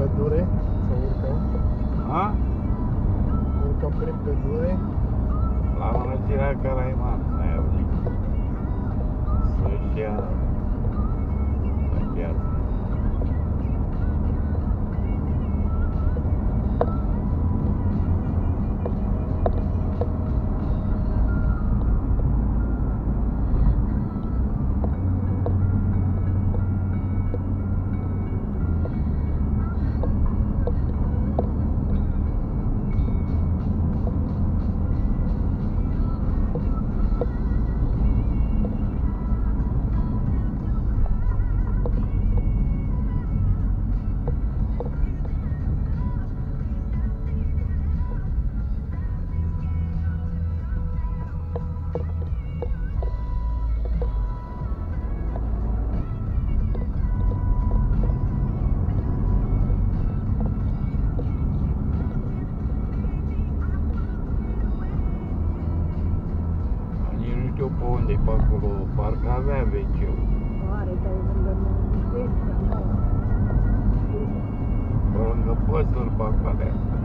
pădure sau urcăm? A? Urcăm prin pădure? La mănăstirea Caraiman, n-ai auzit. Să-și ia pe unde pe acolo? Parcă avea vechiul. Are, dar e lângă Mănâncuiesc, nu? Pe lângă păsări, pe acolo.